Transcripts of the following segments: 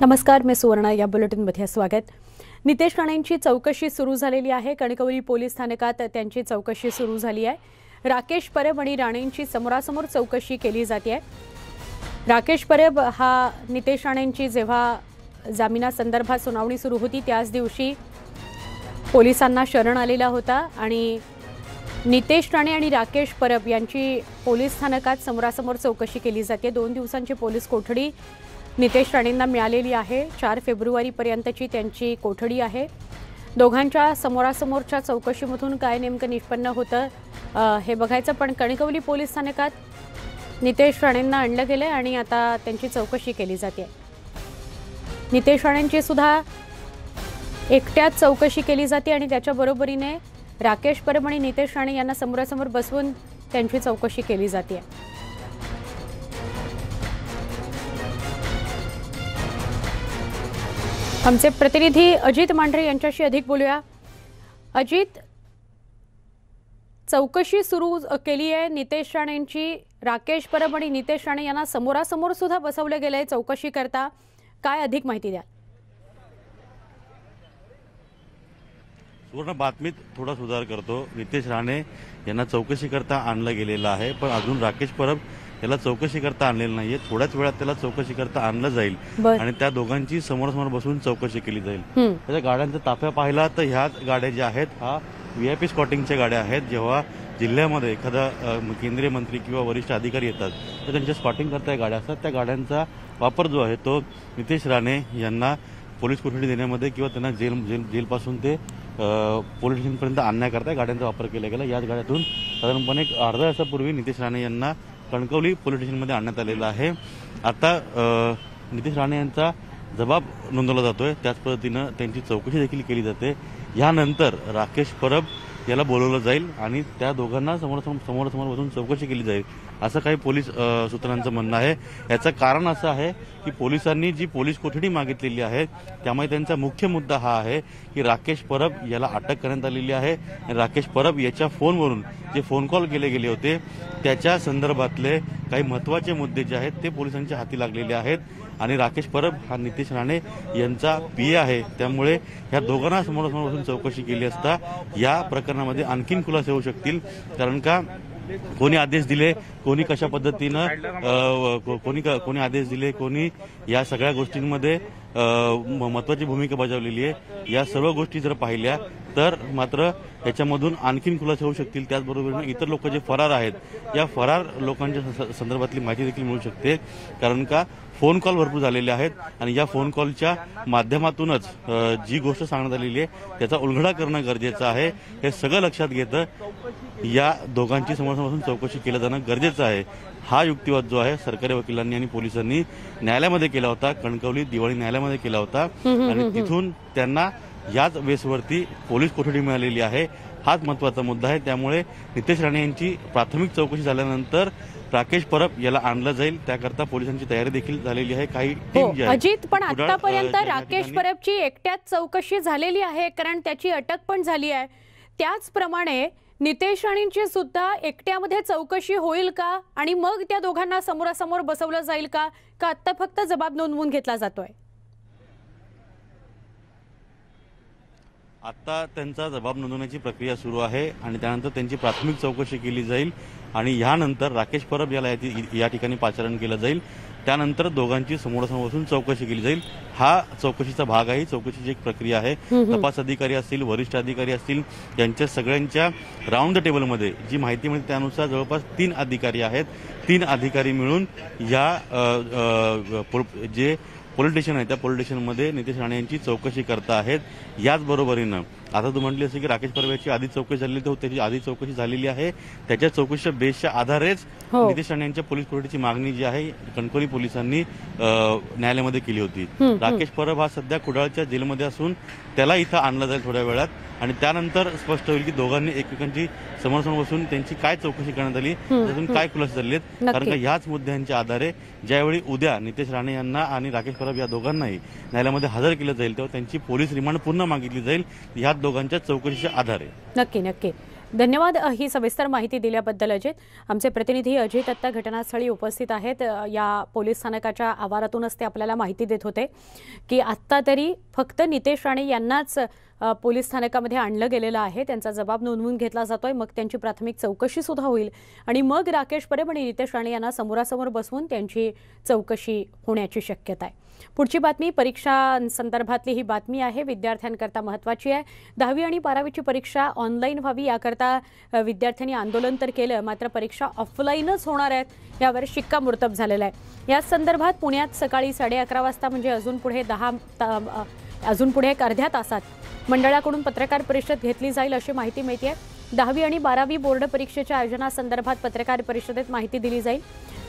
नमस्कार मी सुवर्णा या बुलेटिनमध्ये स्वागत. नितेश राणेंची चौकशी सुरू झालेली आहे. कणकवली पोलीस स्थानकात त्यांची चौकशी सुरू झाली आहे. राकेश परब आणि राणेंची समोरासमोर चौकशी केली जाते. आहे राकेश परब हा नितेश राणेंची जेव्हा जामिनासंदर्भात सुनावणी सुरू होती त्याच दिवशी पोलिसांना शरण आलेला होता आणि नितेश राणे आणि राकेश परब यांची पोलीस स्थानकात समोरासमोर चौकशी केली जाते. दोन दिवसांची पोलीस कोठडी नितेश राणेंना मिळालेली आहे. चार फेब्रुवारीपर्यंतची त्यांची कोठडी आहे. दोघांच्या समोरासमोरच्या चौकशीमधून काय नेमकं निष्पन्न होतं हे बघायचं. पण कणकवली पोलीस स्थानकात नितेश राणेंना आणलं गेलं आणि आता त्यांची चौकशी केली जाते. नितेश राणेंची सुद्धा एकट्यात चौकशी केली जाते आणि त्याच्या बरोबरीने राकेश परब आणि नितेश राणे यांना समोरासमोर बसवून त्यांची चौकशी केली जाते. आमचे प्रतिनिधी अजित मांढरे यांच्याशी अधिक बोलूया. अजित चौकशी सुरू केली आहे. नितेश राणेंची राकेश परब आणि नितेश राणे यांना समोरासमोर सुद्धा बसवलं आहे चौकशी करता. काय अधिक माहिती द्या सुवर्ण बातमीत थोडा सुधार करतो. नितेश राणे यांना चौकशी करता आणलं गेलेलं आहे पण अजून राकेश परब याला चौकशी करता आणलेलं नाहीये. थोड्याच वेळात त्याला चौकशी करता आणलं जाईल. बर. आणि त्या दोघांची समोरासमोर बसून चौकशी केली जाईल. हम्म. त्याच्या गाड्यांचा ताफ्या पाहिला तर ह्या गाड्या ज्या आहेत हा व्ही आय पी स्पॉटिंगच्या गाड्या आहेत. जेव्हा जिल्ह्यामध्ये एखादा अ, केंद्रीय मंत्री किंवा वरिष्ठ अधिकारी येतात तर त्यांच्या स्पॉटिंग करता या गाड्या असतात. त्या गाड्यांचा वापर जो आहे तो नितेश राणे यांना पोलीस कोठडी देण्यामध्ये किंवा त्यांना जेल जेल जेलपासून ते अ, पोलीस स्टेशनपर्यंत आणण्याकरता या गाड्यांचा वापर केला गेला. याच गाड्यातून साधारणपणे एक अर्ध्या तासापूर्वी नितेश राणे यांना कणकवली पोलीस स्टेशनमध्ये आणण्यात आलेलं आहे. आता नितीश नितेश राणे यांचा जबाब नोंदवला जातोय. त्याच पद्धतीनं त्यांची चौकशी देखील केली जाते. यानंतर राकेश परब याला बोलवलं जाईल आणि त्या दोघांना समोरासमोर समोरासमोर बसून चौकशी केली जाईल. असं काही पोलीस सूत्रांचं म्हणणं आहे. याचं कारण असं आहे की पोलिसांनी जी पोलीस कोठडी मागितलेली आहे त्यामुळे त्यांचा मुख्य मुद्दा हा आहे की राकेश परब याला अटक करण्यात आलेली आहे. आणि राकेश परब याच्या फोनवरून जे फोन कॉल केले गेले होते त्याच्या संदर्भातले काही महत्त्वाचे मुद्दे जे आहेत ते पोलिसांच्या हाती लागलेले आहेत. आणि राकेश परब हा नितेश राणे यांचा पी आहे. त्यामुळे ह्या दोघांना समोरासमोर बसून चौकशी केली असता या प्रकरणामध्ये आणखीन खुलासे होऊ शकतील. कारण का कोणी आदेश दिले कोणी कशा पद्धतीनं को- कोणी क- कोणी आदेश दिले कोणी या सगळ्या गोष्टींमध्ये म- महत्वाची भूमिका बजावलेली आहे. या सर्व गोष्टी जर पाहिल्या तर मात्र याच्यामधून आणखीन खुलासे होऊ शकतील. त्याचबरोबर इतर लोक जे फरार आहेत या फरार लोकांच्या स- संदर्भातली माहिती देखील मिळू शकते. कारण का? फोन कॉल भरपूर झालेले आहेत आणि या फोन कॉलच्या माध्यमातूनच जी गोष्ट सांगण्यात आलेली आहे त्याचा उलगडा करणं गरजेचं आहे. हे सगळं लक्षात घेतं या दोघांची समोरासमोरून चौकशी केलं जाणं गरजेचं आहे. हा युक्तिवाद जो आहे सरकारी वकिलांनी आणि पोलिसांनी न्यायालयामध्ये केला होता. कणकवली दिवाळी न्यायालयामध्ये केला होता. आणि तिथून त्यांना याच बेसवरती पोलीस कोठडी मिळालेली आहे. हाच महत्त्वाचा मुद्दा आहे. त्यामुळे नितेश राणे यांची प्राथमिक चौकशी झाल्यानंतर राकेश परब याला आणलं जाईल. त्याकरता पोलिसांची तयारी देखील झालेली आहे. काही हो टीम अजित पण आतापर्यंत राकेश परबची एकट्यात चौकशी झालेली आहे कारण त्याची अटक पण झाली आहे. त्याचप्रमाणे नितेश राणेंची सुद्धा एकट्यामध्ये चौकशी होईल का? आणि मग त्या दोघांना समोरासमोर बसवलं जाईल का? का आत्ता फक्त जबाब नोंदवून घेतला जातोय? आता त्यांचा जबाब नोंदवण्याची प्रक्रिया सुरू आहे आणि त्यानंतर त्यांची प्राथमिक चौकशी केली जाईल आणि यानंतर राकेश परब याला या- ठिकाणी पाचारण केलं जाईल. त्यानंतर दोघांची समोरासमोर बसून चौकशी केली जाईल. हा चौकशीचा भाग आहे. ही चौकशीची एक प्रक्रिया आहे. तपास अधिकारी असतील वरिष्ठ अधिकारी असतील यांच्या सगळ्यांच्या राऊंड द टेबलमध्ये जी माहिती मिळते त्यानुसार जवळपास तीन अधिकारी आहेत. तीन अधिकारी मिळून या जे पोलीस स्टेशन आहे. त्या पोलीस स्टेशनमध्ये नितेश राणे यांची चौकशी करता आहेत याचबरोबरीनं आता तू म्हटली असे की राकेश परब याची आधी चौकशी झालेली तर त्याची आधी चौकशी झालेली आहे त्याच्या चौकशीच्या बेसच्या आधारेच हो. नितेश राणे यांच्या पोलीस कोठडीची मागणी जी आहे कणकवली पोलिसांनी न्यायालयामध्ये केली होती. राकेश परब हा सध्या कुडाळच्या जेलमध्ये असून त्याला इथं आणलं जाईल थोड्या वेळात आणि त्यानंतर स्पष्ट होईल की दोघांनी एकमेकांची समोरासमोर बसून त्यांची काय चौकशी करण्यात आली त्यातून काय खुलासे झाले आहेत नक्की. कारण का ह्याच मुद्द्यांच्या आधारे ज्यावेळी उद्या नितेश राणे यांना आणि राकेश परब या दोघांनाही न्यायालयामध्ये हजर केलं जाईल तेव्हा त्यांची पोलीस रिमांड पुन्हा मागितली जाईल ह्या दोघांच्या चौकशीच्या आधारे नक्की नक्की. धन्यवाद ही सविस्तर माहिती दिल्याबद्दल अजित. आमचे प्रतिनिधी अजित आत्ता घटनास्थळी उपस्थित आहेत. या पोलीस स्थानकाच्या आवारातूनच ते आपल्याला माहिती देत होते की आत्ता तरी फक्त नितेश राणे यांनाच पोलीस स्थानकामध्ये आणलं गेलेलं आहे. त्यांचा जबाब नोंदवून घेतला जातोय. मग त्यांची प्राथमिक चौकशी सुद्धा होईल. आणि मग राकेश परब आणि नितेश राणे यांना समोरासमोर बसवून त्यांची चौकशी होण्याची शक्यता आहे. पुढची बातमी परीक्षांसंदर्भातली ही बातमी आहे. विद्यार्थ्यांकरता महत्त्वाची आहे. दहावी आणि बारावीची परीक्षा ऑनलाईन व्हावी याकरता विद्यार्थ्यांनी आंदोलन तर केलं मात्र परीक्षा ऑफलाईनच होणार आहेत यावर शिक्कामोर्तब झालेला आहे. या संदर्भात पुण्यात सकाळी साडे अकरा वाजता म्हणजे अजून पुढे दहा ता- अजून पुढे एक अर्ध्या तासात मंडळाकडून पत्रकार परिषद घेतली जाईल अशी माहिती मिळते दहावी आणि बारावी बोर्ड परीक्षेच्या आयोजनासंदर्भात पत्रकार परिषदेत माहिती दिली जाईल.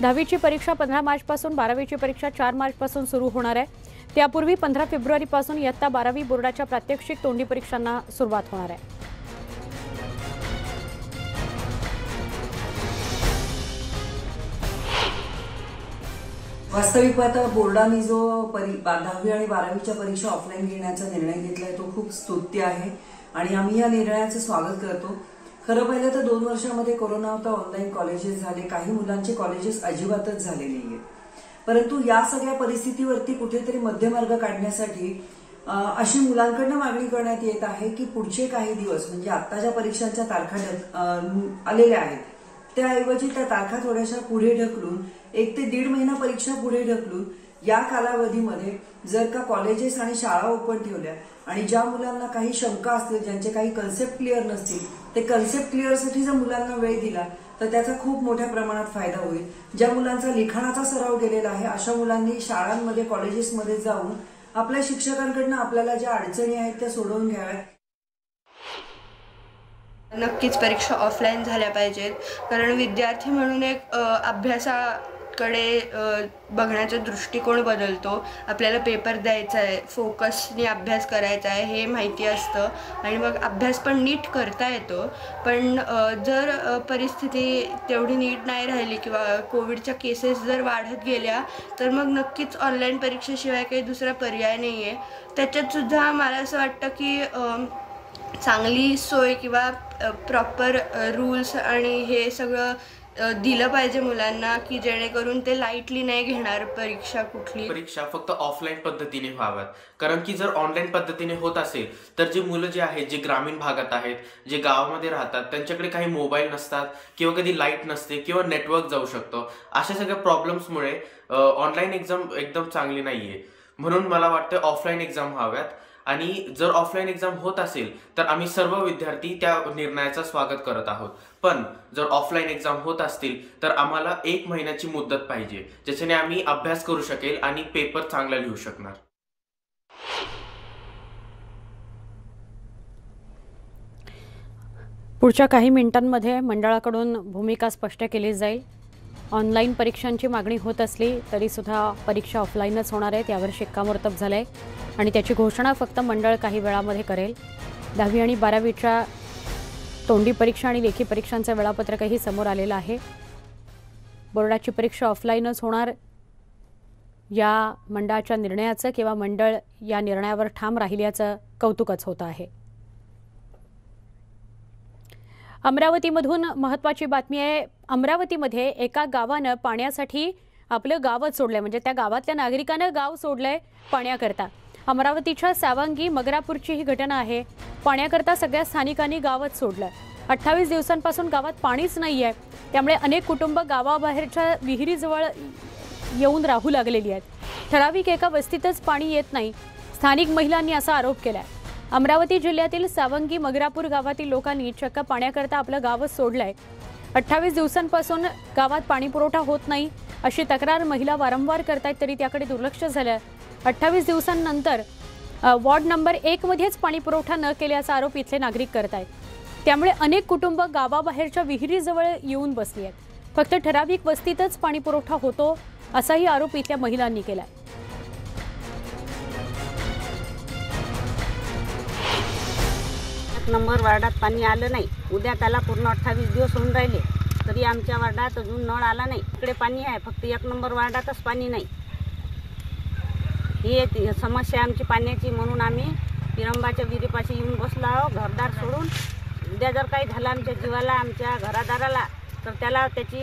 दहावीची परीक्षा पंधरा मार्चपासून बारावीची परीक्षा चार मार्चपासून सुरू होणार आहे. त्यापूर्वी पंधरा फेब्रुवारीपासून इयत्ता बारावी बोर्डाच्या प्रात्यक्षिक तोंडी परीक्षांना सुरुवात होणार आहे. वास्तविक पाहता बोर्डाने जो परी बा- दहावी आणि बारावीच्या परीक्षा ऑफलाईन घेण्याचा निर्णय घेतलाय तो खूप स्तुत्य आहे. आणि आम्ही या निर्णयाचं स्वागत करतो. खरं पाहिलं तर दोन वर्षामध्ये कोरोना होता ऑनलाईन कॉलेजेस झाले. काही मुलांचे कॉलेजेस अजिबातच झाले नाही परंतु या सगळ्या परिस्थितीवरती कुठेतरी मध्यमार्ग काढण्यासाठी अशी मुलांकडनं मागणी करण्यात येत आहे की पुढचे काही दिवस म्हणजे आता ज्या परीक्षांच्या तारखा आलेल्या आहेत. त्याऐवजी त्या तारखा थोड्याशा पुढे ढकलून एक ते दीड महिना परीक्षा पुढे ढकलून या कालावधीमध्ये जर का कॉलेजेस आणि शाळा ओपन ठेवल्या आणि ज्या मुलांना काही शंका असतील ज्यांचे काही कन्सेप्ट क्लिअर नसतील ते कन्सेप्ट क्लिअरसाठी जर मुलांना वेळ दिला तर त्याचा खूप मोठ्या प्रमाणात फायदा होईल. ज्या मुलांचा लिखाणाचा सराव गेलेला आहे अशा मुलांनी शाळांमध्ये कॉलेजेसमध्ये जाऊन आपल्या शिक्षकांकडनं आपल्याला ज्या अडचणी आहेत त्या सोडवून घ्याव्यात. नक्कीच परीक्षा ऑफलाईन झाल्या पाहिजेत. कारण विद्यार्थी म्हणून एक अभ्यासा कडे बघण्याचा दृष्टिकोन बदलतो. आपल्याला पेपर द्यायचा आहे फोकसने अभ्यास करायचा आहे हे माहिती असतं. आणि मग अभ्यास पण नीट करता येतो. पण जर परिस्थिती तेवढी नीट नाही राहिली किंवा कोविडच्या केसेस जर वाढत गेल्या तर मग नक्कीच ऑनलाईन परीक्षेशिवाय काही दुसरा पर्याय नाही आहे त्याच्यातसुद्धा मला असं वाटतं की चांगली सोय किंवा प्रॉपर रूल्स आणि हे सगळं दिलं पाहिजे मुलांना की जेणेकरून ते लाईटली नाही घेणार परीक्षा कुठली. परीक्षा फक्त ऑफलाईन पद्धतीने व्हाव्यात. कारण की जर ऑनलाईन पद्धतीने होत असेल तर जे मुलं जे आहेत जे ग्रामीण भागात आहेत जे गावामध्ये राहतात त्यांच्याकडे काही मोबाईल नसतात किंवा कधी लाइट नसते किंवा नेटवर्क जाऊ शकतो. अशा सगळ्या प्रॉब्लेम्समुळे ऑनलाईन एक्झाम एकदम चांगली नाहीये. म्हणून मला वाटतं ऑफलाईन एक्झाम व्हाव्यात. आणि जर ऑफलाईन एक्झाम होत असेल तर आम्ही सर्व विद्यार्थी त्या निर्णयाचं स्वागत करत आहोत. पण जर ऑफलाईन एक्झाम होत असतील तर आम्हाला एक महिन्याची मुदत पाहिजे ज्याच्याने आम्ही अभ्यास करू शकेल आणि पेपर चांगला लिहू शकणार. पुढच्या काही मिनिटांमध्ये मंडळाकडून भूमिका स्पष्ट केली जाईल. ऑनलाईन परीक्षांची मागणी होत असली तरीसुद्धा परीक्षा ऑफलाईनच होणार आहेत. यावर शिक्कामोर्तब झालं आहे आणि त्याची घोषणा फक्त मंडळ काही वेळामध्ये करेल. दहावी आणि बारावीच्या तोंडी परीक्षा आणि लेखी परीक्षांचं वेळापत्रकही समोर आलेलं आहे. बोर्डाची परीक्षा ऑफलाईनच होणार. या मंडळाच्या निर्णयाचं किंवा मंडळ या निर्णयावर ठाम राहिल्याचं कौतुकच होतं आहे. अमरावतीमधून महत्त्वाची बातमी आहे अमरावतीमध्ये एका गावानं पाण्यासाठी आपलं गावच सोडलंय. म्हणजे त्या गावातल्या नागरिकानं गाव सोडलंय पाण्याकरता. अमरावतीच्या सावंगी मगरापूरची ही घटना आहे. पाण्याकरता सगळ्या स्थानिकांनी गावच सोडलं. अठ्ठावीस दिवसांपासून गावात पाणीच नाही आहे त्यामुळे अनेक कुटुंब गावाबाहेरच्या विहिरीजवळ येऊन राहू लागलेली आहेत. ठराविक एका वस्तीतच पाणी येत नाही. स्थानिक महिलांनी असा आरोप केला आहे अमरावती जिल्ह्यातील सावंगी मगरापूर गावातील लोकांनी चक्क पाण्याकरता आपलं गावच सोडलंय. अठ्ठावीस दिवसांपासून गावात पाणीपुरवठा होत नाही अशी तक्रार महिला वारंवार करतायत तरी त्याकडे दुर्लक्ष झालं अठ्ठावीस दिवसांनंतर वॉर्ड नंबर एकमध्येच पाणीपुरवठा न केल्याचा आरोप इथले नागरिक करतायत. त्यामुळे अनेक कुटुंब गावाबाहेरच्या विहिरीजवळ येऊन बसली आहेत. फक्त ठराविक वस्तीतच पाणी पुरवठा होतो असाही आरोप इथल्या महिलांनी केलाय. एक नंबर वार्डात पाणी आलं नाही. उद्या त्याला पूर्ण अठ्ठावीस दिवस होऊन राहिले. तरी आमच्या वार्डात अजून नळ आला नाही. इकडे पाणी आहे. फक्त एक नंबर वार्डातच पाणी नाही. ही एक समस्या आमची पाण्याची. म्हणून आम्ही पिरंबाच्या विहिरीपाशी येऊन बसलो आहो घरदार सोडून. उद्या जर काही झालं आमच्या जीवाला आमच्या घरादाराला तर त्याला त्याची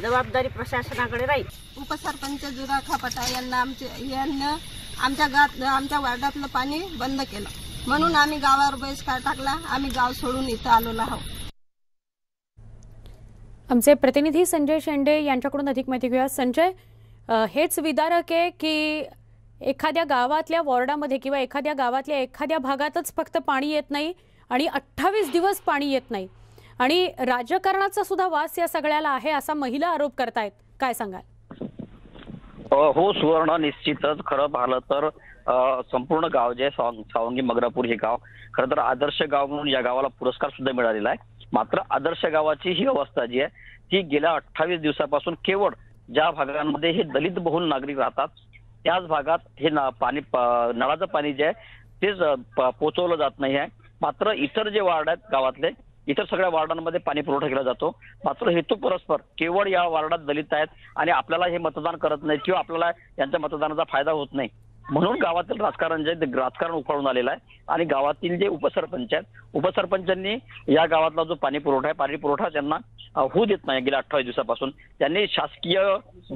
जबाबदारी प्रशासनाकडे राहील. उपसरपंच जुराखा पटा यांना आमचे यांना आमच्या गात आमच्या वार्डातलं पाणी बंद केलं. म्हणून आम्ही गावावर बहिष्कार टाकला. आम्ही गाव सोडून इथं आलेलो आहोत. आमचे प्रतिनिधी संजय शेंडे यांच्याकडून अधिक माहिती घेऊया. संजय हेच विदारक आहे की एखाद्या गावातल्या वॉर्डामध्ये किंवा एखाद्या गावातल्या एखाद्या भागातच फक्त पाणी येत नाही आणि अठ्ठावीस दिवस पाणी येत नाही? आणि राजकारणाचा सुद्धा वास या सगळ्याला आहे असा महिला आरोप करतायत. काय सांगाल? हो सुवर्ण निश्चितच. खरं पाहिलं तर संपूर्ण गाव जे आहे, सावंगी मगरापूर हे गाव खरं तर आदर्श गाव म्हणून या गावाला पुरस्कार सुद्धा मिळालेला आहे. मात्र आदर्श गावाची ही अवस्था जी आहे ती गेल्या अठ्ठावीस दिवसापासून केवळ ज्या भागांमध्ये हे दलित बहुल नागरिक राहतात त्याच भागात हे पाणी नळाचं पाणी जे आहे तेच पोचवलं जात नाही आहे. मात्र इतर जे वार्ड आहेत गावातले इतर सगळ्या वार्डांमध्ये पाणी पुरवठा केला जातो. मात्र हेतू परस्पर केवळ या वार्डात दलित आहेत आणि आपल्याला हे मतदान करत नाही किंवा आपल्याला यांच्या मतदानाचा फायदा होत नाही. म्हणून गावातील राजकारण जे राजकारण उफाळून आलेलं आहे आणि गावातील जे उपसरपंच आहेत उपसरपंचांनी या गावातला जो पाणी पुरवठा आहे पाणी पुरवठा त्यांना होऊ देत नाही. गेल्या अठ्ठावीस दिवसापासून त्यांनी शासकीय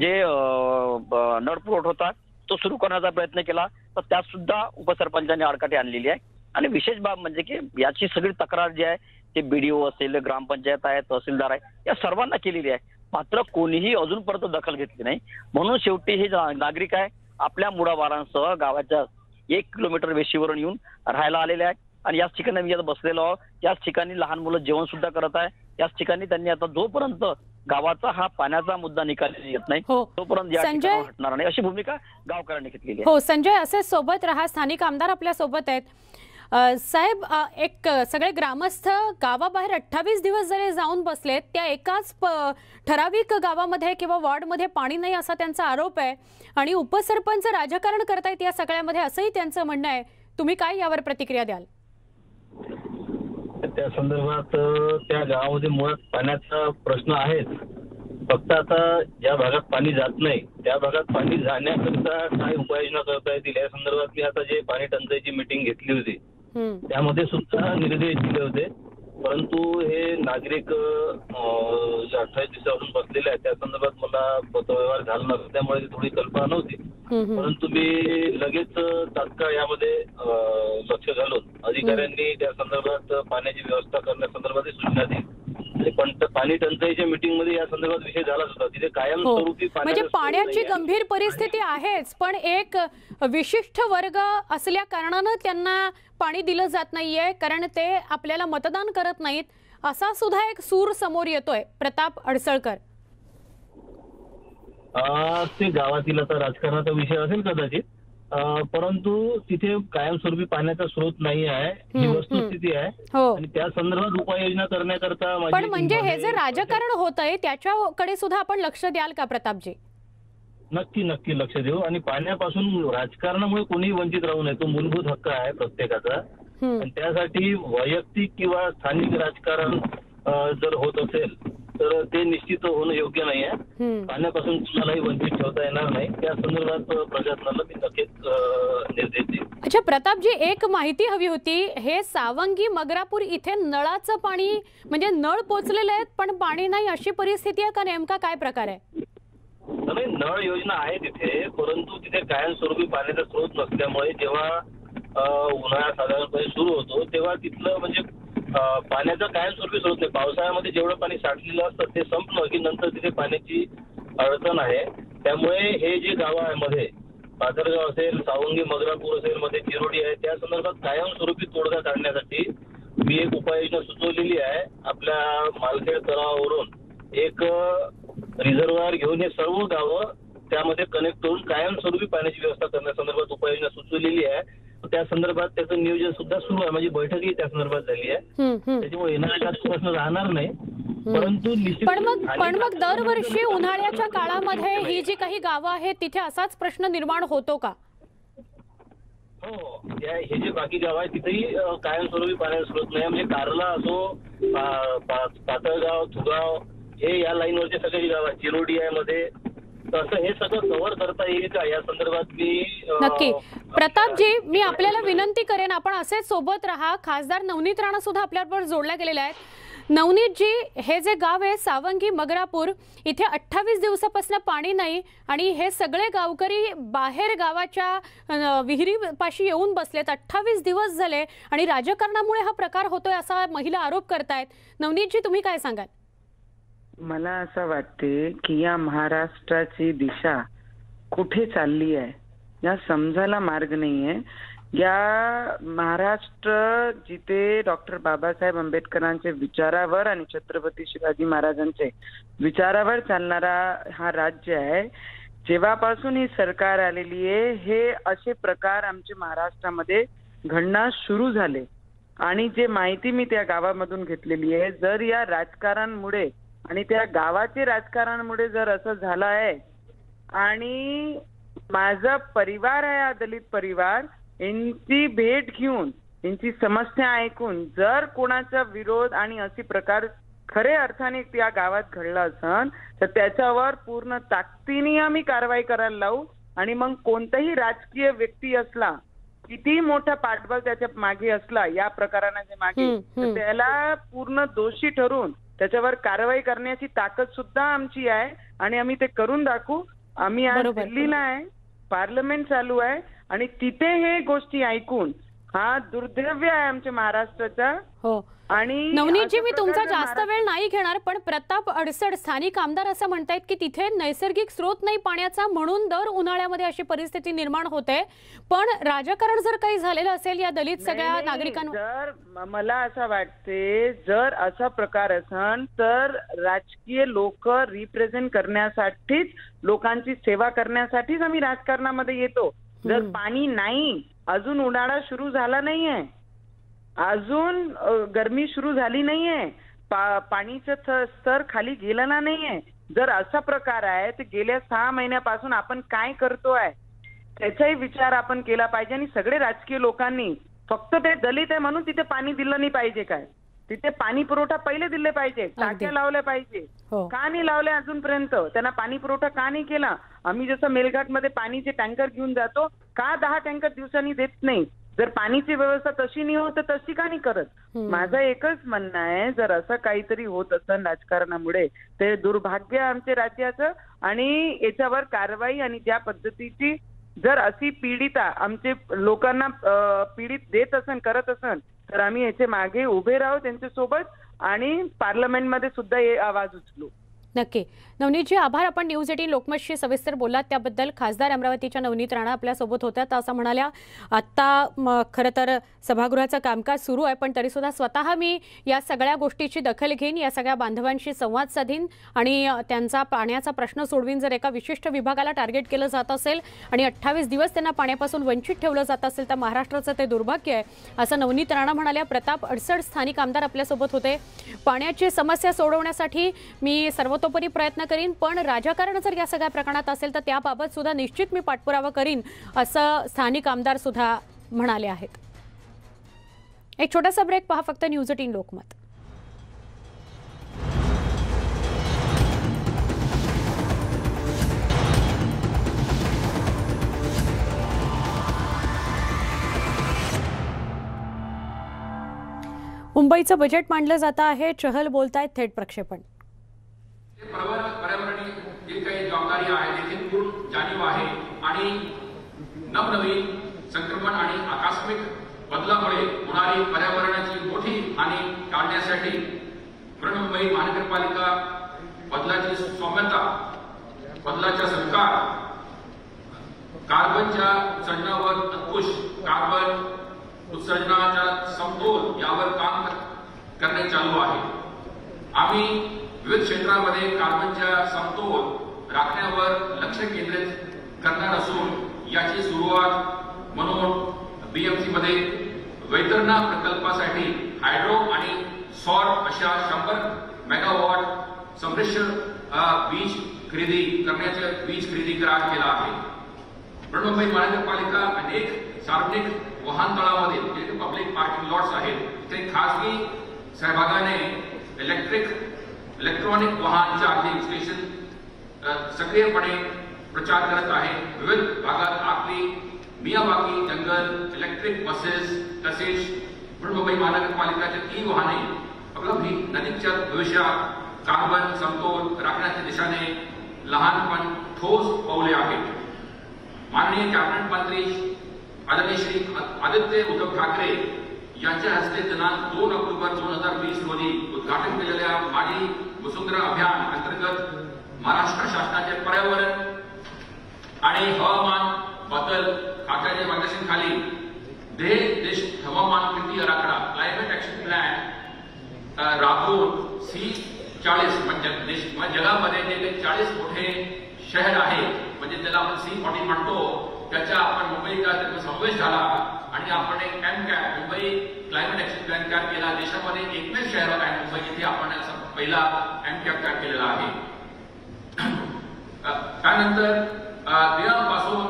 जे नळ पुरवठा होता तो सुरू करण्याचा प्रयत्न केला. तर त्यात सुद्धा उपसरपंचांनी आडकाठी आणलेली आहे. आणि विशेष बाब म्हणजे की याची सगळी तक्रार जी आहे ते बीडीओ असेल ग्रामपंचायत आहे तहसीलदार आहे या सर्वांना केलेली आहे. मात्र कोणीही अजूनपर्यंत दखल घेतली नाही. म्हणून शेवटी हे नागरिक आहे आपल्या मुळावारांसह गावाच्या एक किलोमीटर वेशीवरून येऊन राहायला आलेले आहेत आणि याच ठिकाणी मी आता बसलेलो आहोत. त्याच ठिकाणी लहान मुलं जेवण सुद्धा करत आहे. त्याच ठिकाणी त्यांनी आता जोपर्यंत गावाचा हा पाण्याचा मुद्दा निकाली येत नाही हो. तोपर्यंत संजय? हटणार नाही. अशी भूमिका गावकऱ्यांनी घेतलेली आहे. हो संजय असे सोबत राहा. स्थानिक आमदार आपल्यासोबत आहेत. साहेब एक सगळे ग्रामस्थ गावाबाहेर अठ्ठावीस दिवस जरी जाऊन बसलेत त्या एकाच ठराविक गावामध्ये किंवा वॉर्डमध्ये पाणी नाही असा त्यांचा आरोप आहे. आणि उपसरपंच राजकारण करतायत या सगळ्यामध्ये असंही त्यांचं म्हणणं आहे. तुम्ही काय यावर प्रतिक्रिया द्याल? त्या संदर्भात त्या गावामध्ये मुळात पाण्याचा प्रश्न आहेच. फक्त आता ज्या भागात पाणी जात नाही त्या भागात पाणी जाण्याकरता काय उपाययोजना करता येतील? या संदर्भात मी आता जे पाणी टंचाईची मिटिंग घेतली होती त्यामध्ये सुद्धा निर्देश दिले होते. परंतु हे नागरिक जे अठ्ठावीस दिवसापासून बसलेले आहेत त्या संदर्भात मला पत्रव्यवहार झाला नव्हता त्यामुळे थोडी कल्पना नव्हती. परंतु मी लगेच तात्काळ यामध्ये लक्ष घालून अधिकाऱ्यांनी त्या संदर्भात पाण्याची व्यवस्था करण्यासंदर्भात सूचना दिली. पण त- पाणी टंचाईच्या मीटिंगमध्ये या संदर्भात विषय होता. तिथे कायम हो. म्हणजे पाण्याची गंभीर परिस्थिती आहेच पण एक विशिष्ट वर्ग असल्या कारणानं त्यांना पाणी दिलं जात नाहीये कारण ते आपल्याला मतदान करत नाहीत असा सुद्धा एक सूर समोर येतोय. प्रताप अडसळकर. ते गावातील आता राजकारणाचा विषय असेल कदाचित परंतु तिथे कायमस्वरूपी पाण्याचा स्रोत नाही आहे ही वस्तुस्थिती आहे. हो. आणि त्या संदर्भात उपाययोजना करण्याकरता माझी पण म्हणजे हे जे राजकारण होतंय त्याच्याकडे सुद्धा आपण लक्ष द्याल का प्रतापजी? नक्की नक्की लक्ष देऊ. आणि पाण्यापासून राजकारणामुळे कोणीही वंचित राहू नये तो मूलभूत हक्क आहे प्रत्येकाचा. आणि त्यासाठी वैयक्तिक किंवा स्थानिक राजकारण जर होत असेल तर ते निश्चित होणं योग्य नाही आहे. पाण्यापासून कुणालाही वंचित ठेवता येणार नाही. त्या संदर्भात प्रशासनाला मी नक्कीच निर्देश देईन. अच्छा प्रतापजी एक माहिती हवी होती. हे सावंगी मगरापूर इथे नळाचं पाणी म्हणजे नळ पोचलेले आहेत पण पाणी नाही अशी परिस्थिती आहे का? नेमका काय प्रकार आहे? नाही नळ योजना आहे तिथे परंतु तिथे कायमस्वरूपी पाण्याचा स्रोत नसल्यामुळे जेव्हा उन्हाळा साधारणपणे सुरू होतो तेव्हा तिथलं म्हणजे पाण्याचा कायमस्वरूपी स्रोत नाही. पावसाळ्यामध्ये जेवढं पाणी साठलेलं असतं ते संपलं की नंतर तिथे पाण्याची अडचण आहे. त्यामुळे हे जे गाव आहे मध्ये पाथरगाव असेल सावंगी मगरापूर असेल मध्ये चिरोडी आहे त्या संदर्भात कायमस्वरूपी तोडगा काढण्यासाठी मी एक उपाययोजना सुचवलेली आहे. आपल्या मालखेड तलावावरून एक रिझर्वायर घेऊन हे सर्व गावं त्यामध्ये कनेक्ट करून कायमस्वरूपी पाण्याची व्यवस्था करण्यासंदर्भात उपाययोजना सुचवलेली आहे. त्या संदर्भात त्याचं नियोजन सुद्धा सुरू आहे. म्हणजे बैठकही त्या संदर्भात झाली आहे. त्याच्यामुळे येणाऱ्या प्रश्न राहणार नाही. परंतु पण मग पण मग दरवर्षी उन्हाळ्याच्या काळामध्ये ही जी काही गावं आहेत तिथे असाच प्रश्न निर्माण होतो का? हो. हे जे बाकी गाव आहे तिथेही कायमस्वरूपी पाण्याचा स्रोत नाही. म्हणजे कारला असो पातळगाव थुगाव हे या लाईनवरचे सगळे गाव आहेत चिरोडी आहे मध्ये हे सगळं कव्हर करता येईल का? या संदर्भात मी नक्की. प्रतापजी मी आपल्याला विनंती करेन आपण असेच सोबत राहा. खासदार नवनीत राणा सुद्धा आपल्याबरोबर जोडल्या गेलेल्या आहेत. नवनीतजी हे जे गाव आहे सावंगी मगरापूर इथे अठ्ठावीस दिवसापासून पाणी नाही आणि हे सगळे गावकरी बाहेर गावाच्या विहिरीपाशी येऊन बसलेत. अठ्ठावीस दिवस झाले आणि राजकारणामुळे हा प्रकार होतोय असा महिला आरोप करतायत. नवनीतजी तुम्ही काय सांगाल? मला असं वाटते की या महाराष्ट्राची दिशा कुठे चालली आहे? या समजायला मार्ग नाही आहे या महाराष्ट्र जिथे डॉक्टर बाबासाहेब आंबेडकरांचे विचारावर आणि छत्रपती शिवाजी महाराजांचे विचारावर चालणारा हा राज्य आहे जेव्हापासून ही सरकार आलेली आहे हे असे प्रकार आमच्या महाराष्ट्रामध्ये घडणं सुरू झाले. आणि जे माहिती मी त्या गावामधून घेतलेली आहे जर या राजकारणमुळे आणि त्या गावाचे राजकारणामुळे जर असं झालं आहे आणि माझा परिवार आहे हा दलित परिवार यांची भेट घेऊन यांची समस्या ऐकून जर कोणाचा विरोध आणि असे प्रकार खरे अर्थाने त्या गावात घडला असन तर त्याच्यावर पूर्ण ताकदीने आम्ही कारवाई करायला लावू. आणि मग कोणताही राजकीय व्यक्ती असला किती मोठा पाठबळ त्याच्यामागे असला या प्रकाराच्या मागे त्याला पूर्ण दोषी ठरवून त्याच्यावर कारवाई करण्याची ताकद सुद्धा आमची आहे आणि आम्ही ते करून दाखवू आम्ही आज. दिल्लीला आहे पार्लमेंट चालू आहे आणि तिथे हे गोष्टी ऐकून हा दुर्दैव्य आहे आमच्या महाराष्ट्राचा. हो. आणि नवनीतजी मी तुमचा जास्त वेळ नाही घेणार पण प्रताप अडसड स्थानिक आमदार असं म्हणतायत की तिथे नैसर्गिक स्रोत नाही पाण्याचा म्हणून दर उन्हाळ्यामध्ये अशी परिस्थिती निर्माण होते. पण राजकारण जर काही झालेलं असेल या दलित सगळ्या नागरिकांवर जर मला असं वाटते जर असा प्रकार असन तर राजकीय लोक रिप्रेझेंट करण्यासाठीच लोकांची सेवा करण्यासाठीच आम्ही राजकारणामध्ये येतो. जर. पाणी नाही अजून उन्हाळा सुरू झाला नाहीये. अजून गरमी सुरू झाली नाहीये. पा- पाणीचं स्तर खाली गेलेला नाहीये. जर असा प्रकार आहे तर गेल्या सहा महिन्यापासून आपण काय करतोय? त्याचाही विचार आपण केला पाहिजे आणि सगळे राजकीय लोकांनी फक्त ते दलित आहे म्हणून तिथे पाणी दिलं नाही पाहिजे काय? तिथे पाणी पुरवठा पहिले दिले पाहिजे टाक्या लावल्या पाहिजे. का नाही लावल्या अजूनपर्यंत? त्यांना पाणी पुरवठा का नाही केला? आम्ही जसं मेलघाटमध्ये पाणीचे टँकर घेऊन जातो का दहा टँकर दिवसांनी देत नाही? जर पाणीची व्यवस्था तशी नाही होत तर तशी का नाही करत. माझं एकच म्हणणं आहे जर असं काहीतरी होत असेल राजकारणामुळे ते दुर्भाग्य आमच्या राज्याचं आणि याच्यावर कारवाई आणि ज्या पद्धतीची जर अशी पीडिता आमचे लोकांना पीडित देत असन करत असन तर आम्ही याचे मागे उभे राहू त्यांच्यासोबत. आणि पार्लमेंटमध्ये सुद्धा हे आवाज उचलू. नक्की. नवनीतजी आभार. आपण न्यूज एटीन लोकमतशी सविस्तर बोललात. त्याबद्दल खासदार अमरावतीच्या नवनीत राणा आपल्यासोबत होत्या. तर असं म्हणाल्या आत्ता खरं तर सभागृहाचं कामकाज सुरू आहे पण तरीसुद्धा स्वतः मी या सगळ्या गोष्टीची दखल घेईन या सगळ्या बांधवांशी संवाद साधीन आणि त्यांचा पाण्याचा प्रश्न सोडवीन. जर एका विशिष्ट विभागाला टार्गेट केलं जात असेल आणि अठ्ठावीस दिवस त्यांना पाण्यापासून वंचित ठेवलं जात असेल तर महाराष्ट्राचं ते दुर्भाग्य आहे. असं नवनीत राणा म्हणाल्या. प्रताप अडसड स्थानिक आमदार आपल्यासोबत होते. पाण्याची समस्या सोडवण्यासाठी मी सर्वतोपरी प्रयत्न करीन पण राजकारण जर या सगळ्या प्रकरणात असेल तर त्याबाबत सुद्धा निश्चित मी पाठपुरावा करीन असं स्थानिक आमदार सुद्धा म्हणाले आहेत. एक छोटासा ब्रेक पहा फक्त न्यूज एटीन लोकमत. मुंबईचं बजेट मांडलं जातं आहे चहल बोलतायत थेट प्रक्षेपण. पर्यावरणी जे काही जबाबदारी आहे त्याची पूर्ण जाणीव आहे. आणि नवनवीन संक्रमण आणि आकस्मिक बदलामुळे होणारी पर्यावरणाची मोठी हानी टाळण्यासाठी बृहन्मुंबई महानगरपालिका बदलाची सौम्यता बदलाचा सरकार कार्बनच्या उत्सर्जनावर अंकुश कार्बन उत्सर्जनाचा समतोल यावर काम करणे चालू आहे. आम्ही विविध क्षेत्रामध्ये कार्बनच्या समतोल राखण्यावर लक्ष केंद्रित करणार असून याची सुरुवात म्हणून बीएमसी मध्ये वैतरणा प्रकल्पासाठी हायड्रो आणि सॉर अशा शंभर मेगावॉट संमिश्र वीज खरेदी करण्याचे वीज खरेदी करार केला आहे. बृहन्मुंबई महानगरपालिका अनेक सार्वजनिक वाहनतळामध्ये जे पब्लिक पार्किंग लॉट्स आहेत ते खासगी सहभागाने इलेक्ट्रिक इलेक्ट्रॉनिक वाहन चार्जिंग स्टेशन सक्रियपणे प्रचार करत आहे. विविध भागात आपली मियाबाकी जंगल इलेक्ट्रिक बसेस तसेच मुंबई महानगरपालिकाची ई वाहने अगदी नदीच्या भविष्यात कार्बन समतोल राखण्याच्या दिशेने लहान पण ठोस पावले आहेत. माननीय कॅबिनेट मंत्री आदरणीय श्री आदित्य उद्धव ठाकरे यांच्या हस्ते दिनांक दोन ऑक्टोबर दोन हजार वीस रोजी उद्घाटन केलेल्या माझी वसुंधरा अभियान अंतर्गत महाराष्ट्र शासनाचे पर्यावरण आणि हवामान बदल खात्याच्या मार्गदर्शनखाली देश देश हवामान कृती आराखडा क्लायमेट ऍक्शन प्लॅन राबवून सी चाळीस म्हणजे देश म्हणजे जगामध्ये जे काही चाळीस मोठे शहर आहेत म्हणजे त्याला आपण सी फॉर्टी म्हणतो त्याच्या आपण मुंबईचा त्याचा समावेश झाला आणि आपण एक camp camp Mumbai climate action plan camp केला. देशामध्ये एकमेव शहर आहे मुंबई इथे आपण असा पहिला कॅम्प कॅम्प कॅम्प केलेला आहे. त्यानंतर दिनापासून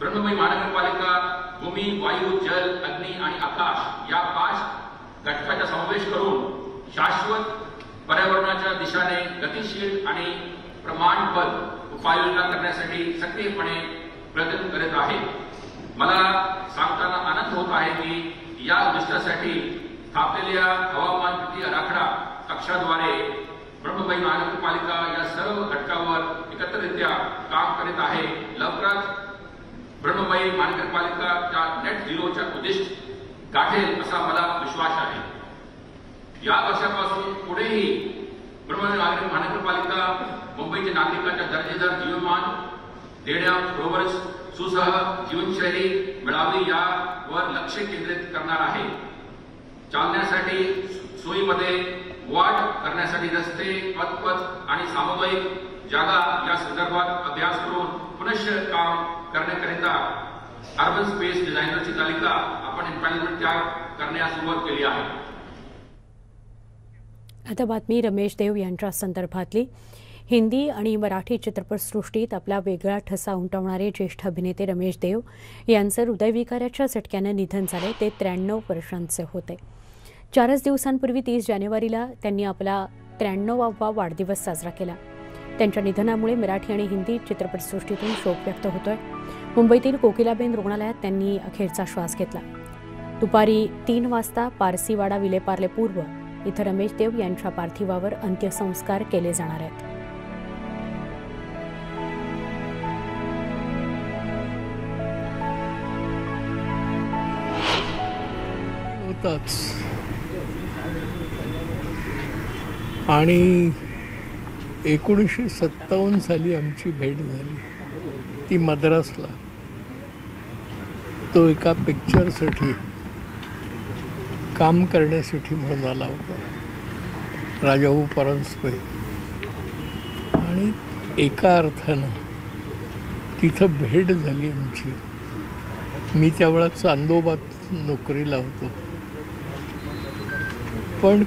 ब्रह्ममुंबई महानगरपालिका भूमी वायू जल अग्नी आणि आकाश या पाच घटकाचा समावेश करून शाश्वत पर्यावरणाच्या दिशाने गतिशील आणि प्रमाणबद्ध उपाययोजना करण्यासाठी सक्रियपणे प्रयत्न करीत आहे. मला सांगताना आनंद होत आहे की या उद्दिष्टासाठी स्थापलेल्या हवामान कृती आराखडा कक्षाद्वारे ब्रह्मबाई महानगरपालिका या सर्व घटकावर एकत्ररित्या काम करीत आहे. लवकरच ब्रह्मबाई महानगरपालिकाच्या नेट झिरोच्या उद्दिष्ट गाठेल असा मला विश्वास आहे. या वर्षापासून पुढेही ब्रह्मबाई महानगरपालिका मुंबईच्या नागरिकांच्या दर्जेदार जीवमान देण्याबरोबर सुसह जीवनशैली मिळावी यावर लक्ष केंद्रित करणार आहे. चालण्यासाठी सोयीमध्ये वाढ करण्यासाठी रस्ते पथपथ आणि सामुदायिक जागा या संदर्भात अभ्यास करून पुनश्च काम करण्याकरिता अर्बन स्पेस डिझायनरची तालिका आपण इम्पॅलिमेंट तयार करण्यास सुरुवात केली आहे. आता बातमी रमेश देव यांच्या संदर्भातली. हिंदी आणि मराठी चित्रपटसृष्टीत आपला वेगळा ठसा उमटवणारे ज्येष्ठ अभिनेते रमेश देव यांचं हृदयविकाराच्या झटक्यानं निधन झाले ते त्र्याण्णव वर्षांचे होते. चारच दिवसांपूर्वी तीस जानेवारीला त्यांनी आपला त्र्याण्णवावा वाढदिवस साजरा केला. त्यांच्या निधनामुळे मराठी आणि हिंदी चित्रपटसृष्टीतून शोक व्यक्त होतोय. मुंबईतील कोकिलाबेन रुग्णालयात त्यांनी अखेरचा श्वास घेतला. दुपारी तीन वाजता पारसीवाडा विलेपार्ले पूर्व इथं रमेश देव यांच्या पार्थिवावर अंत्यसंस्कार केले जाणार आहेत. होताच आणि एकोणीसशे सत्तावन्न साली आमची भेट झाली. ती मद्रासला. तो एका पिक्चरसाठी काम करण्यासाठी म्हणून आला होता. राजाभाऊ हो परांजपे. आणि एका अर्थानं तिथं भेट झाली आमची. मी त्यावेळा चांदोबात नोकरीला होतो. पण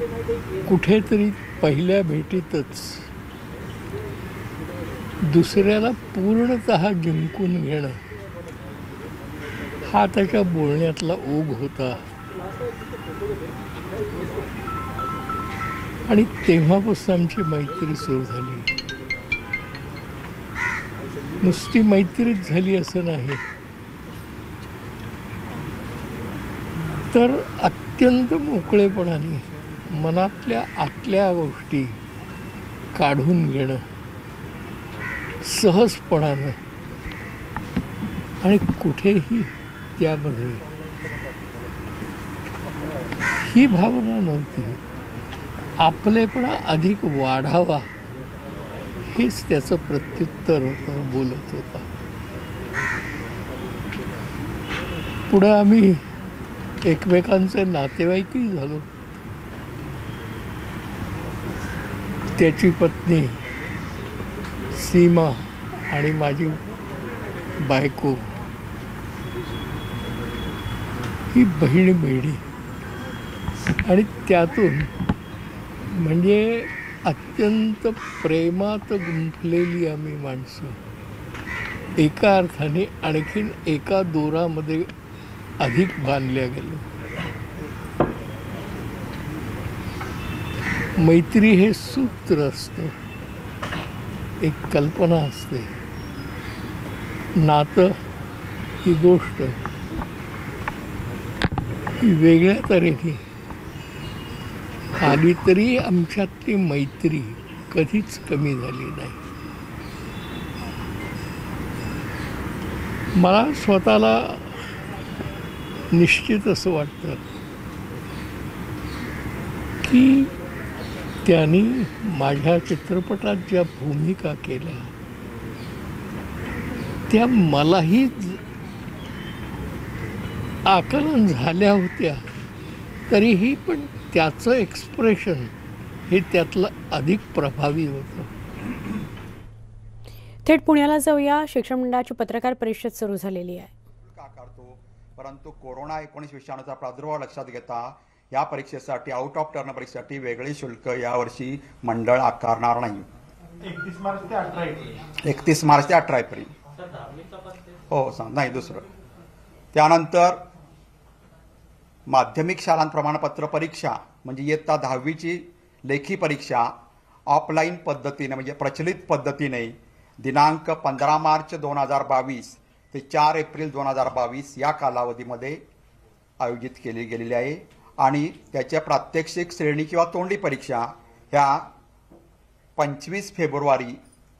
कुठेतरी पहिल्या भेटीतच दुसऱ्याला पूर्णत जिंकून घेणं हा त्याच्या बोलण्यातला ओघ होता. आणि तेव्हापासून आमची मैत्री सुरू झाली. नुसती मैत्रीच झाली असं नाही. तर अत्यंत मोकळेपणाने मनातल्या आतल्या गोष्टी काढून घेणं. सहजपणानं. आणि कुठेही त्यामध्ये ही भावना नव्हती. आपलेपणा अधिक वाढावा हेच त्याचं प्रत्युत्तर होतं बोलत होता. पुढं आम्ही एकमेकांचे नातेवाईकही झालो. त्याची पत्नी सीमा आणि माझी बायको ही बहीण मिळली. आणि त्यातून म्हणजे अत्यंत प्रेमात गुंफलेली आम्ही माणसं. एका अर्थाने आणखीन एका दोरामध्ये अधिक बांधल्या गेलो. मैत्री हे सूत्र असतं. एक कल्पना असते. नातं ही गोष्ट ही वेगळ्या तऱ्हेने. आली तरी आमच्यातली मैत्री कधीच कमी झाली नाही. मला स्वतःला निश्चित असं वाटतं की त्यांनी माझ्या चित्रपटात ज्या भूमिका केल्या. त्या मलाही आकलन झाल्या होत्या. तरीही पण त्याचं एक्सप्रेशन हे त्यातलं अधिक प्रभावी होतं. थेट पुण्याला जाऊया. शिक्षण मंडळाची पत्रकार परिषद सुरू झालेली आहे. परंतु कोरोना एकोणीस विषाणूचा प्रादुर्भाव लक्षात घेता या परीक्षेसाठी आउट ऑफ टर्न परीक्षेसाठी वेगळे शुल्क यावर्षी मंडळ आकारणार नाही. एकतीस मार्च ते अठरा एप्रिल. एकतीस मार्च ते अठरा एप्रिल. हो सांग नाही दुसरं. त्यानंतर माध्यमिक शाळां प्रमाणपत्र परीक्षा म्हणजे इयत्ता दहावीची लेखी परीक्षा ऑफलाईन पद्धतीने म्हणजे प्रचलित पद्धतीने दिनांक पंधरा मार्च दोन हजार बावीस ते चार एप्रिल दोन हजार बावीस या कालावधीमध्ये आयोजित केली गेलेली आहे. आणि त्याच्या प्रात्यक्षिक श्रेणी किंवा तोंडी परीक्षा ह्या पंचवीस फेब्रुवारी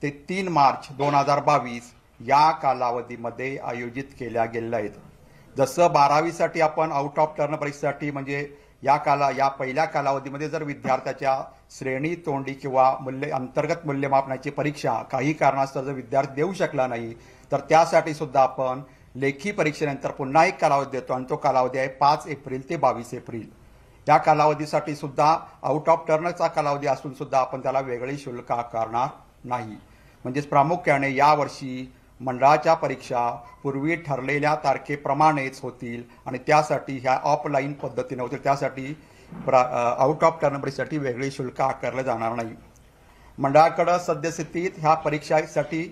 ते तीन मार्च दोन हजार बावीस या कालावधीमध्ये आयोजित केल्या गेलेल्या आहेत. जसं बारावीसाठी आपण आउट ऑफ टर्न परीक्षेसाठी म्हणजे या काला या पहिल्या कालावधीमध्ये जर विद्यार्थ्याच्या श्रेणी तोंडी किंवा मूल्य अंतर्गत मूल्यमापनाची परीक्षा काही कारणास्तव जर विद्यार्थी देऊ शकला नाही तर त्यासाठी सुद्धा आपण लेखी परीक्षेनंतर पुन्हा एक कालावधी देतो आणि तो कालावधी आहे पाच एप्रिल ते बावीस एप्रिल. या कालावधीसाठी सुद्धा आउट ऑफ टर्नचा कालावधी असून सुद्धा आपण त्याला वेगळे शुल्क आकारणार नाही. म्हणजेच प्रामुख्याने यावर्षी मंडळाच्या परीक्षा पूर्वी ठरलेल्या तारखेप्रमाणेच होतील आणि त्यासाठी ह्या ऑफलाईन पद्धतीने होतील. त्यासाठी प्रा आउट ऑफ टर्न परीक्षेसाठी वेगळे शुल्क आकारलं जाणार नाही. मंडळाकडं सद्यस्थितीत ह्या परीक्षेसाठी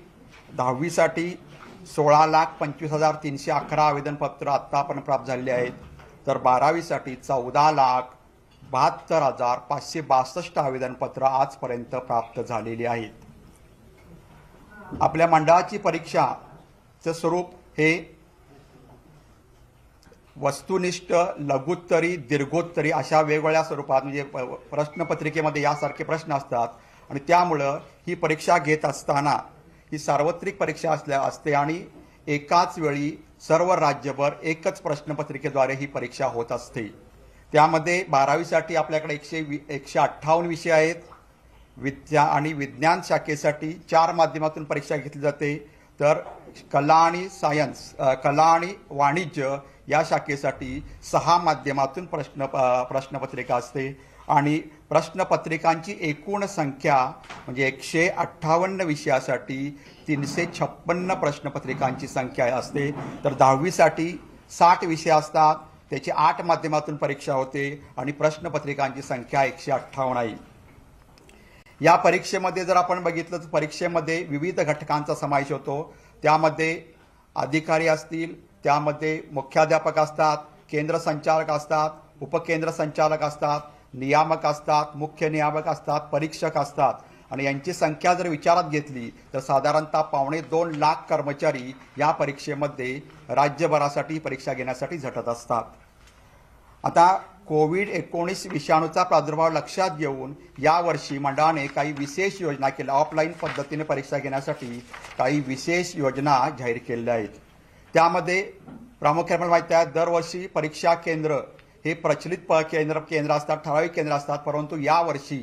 दहावीसाठी सोळा लाख पंचवीस हजार तीनशे अकरा आवेदनपत्र आत्तापर्यंत प्राप्त झालेली आहेत. तर बारावीसाठी चौदा लाख बहात्तर हजार पाचशे बासष्ट आवेदनपत्र आजपर्यंत प्राप्त झालेली आहेत. आपल्या मंडळाची परीक्षाचं स्वरूप हे वस्तुनिष्ठ लघुत्तरी दीर्घोत्तरी अशा वेगवेगळ्या स्वरूपात म्हणजे प- प्रश्नपत्रिकेमध्ये यासारखे प्रश्न असतात. आणि त्यामुळं ही परीक्षा घेत असताना ही सार्वत्रिक परीक्षा असल्या असते आणि एकाच वेळी सर्व राज्यभर एकच प्रश्नपत्रिकेद्वारे ही परीक्षा होत असते. त्यामध्ये बारावीसाठी आपल्याकडे एकशे वी एकशे अठ्ठावन्न विषय आहेत. विद्या आणि विज्ञान शाखेसाठी चार माध्यमातून परीक्षा घेतली जाते. तर कला आणि सायन्स कला आणि वाणिज्य या शाखेसाठी सहा माध्यमातून प्रश्न प्रश्नपत्रिका असते. आणि प्रश्नपत्रिकांची एकूण संख्या म्हणजे एकशे अठ्ठावन्न विषयासाठी तीनशे छप्पन्न प्रश्नपत्रिकांची संख्या असते. तर दहावीसाठी साठ विषय असतात. त्याची आठ माध्यमातून परीक्षा होते आणि प्रश्नपत्रिकांची संख्या एकशे अठ्ठावन्न आहे. या परीक्षेमध्ये जर आपण बघितलं तर परीक्षेमध्ये विविध घटकांचा समावेश होतो. त्यामध्ये अधिकारी असतील त्यामध्ये मुख्याध्यापक असतात केंद्र संचालक असतात उपकेंद्र संचालक असतात नियामक असतात मुख्य नियामक असतात परीक्षक असतात. आणि यांची संख्या जर विचारात घेतली तर साधारणतः पावणे दोन लाख कर्मचारी या परीक्षेमध्ये राज्यभरासाठी परीक्षा घेण्यासाठी झटत असतात. आता कोविड एकोणीस विषाणूचा प्रादुर्भाव लक्षात घेऊन यावर्षी मंडळाने काही विशेष योजना केल्या. ऑफलाईन पद्धतीने परीक्षा घेण्यासाठी काही विशेष योजना जाहीर केलेल्या आहेत. त्यामध्ये प्रामुख्याने माहिती आहे दरवर्षी परीक्षा केंद्र हे प्रचलित केंद्र केंद्र असतात ठराविक केंद्र असतात परंतु यावर्षी